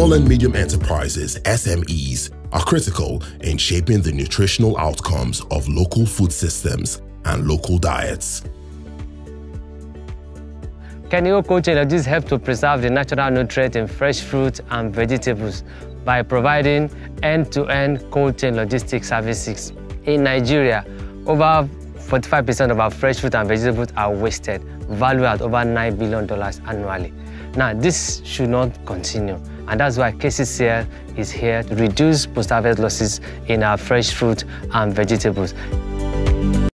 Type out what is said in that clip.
Small and medium enterprises, SMEs, are critical in shaping the nutritional outcomes of local food systems and local diets. Chain Logistics help to preserve the natural nutrients in fresh fruits and vegetables by providing end-to-end -end cold chain logistics services. In Nigeria, over 45% of our fresh fruit and vegetables are wasted, valued at over $9 billion annually. Now, this should not continue, and that's why KCCL is here to reduce post-harvest losses in our fresh fruit and vegetables.